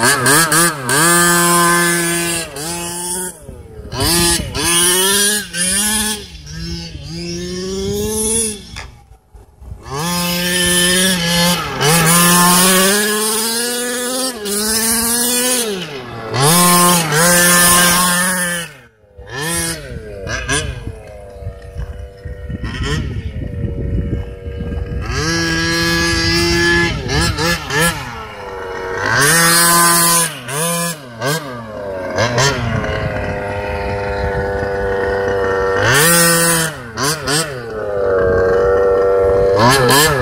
Ah, ah, ah. Bye.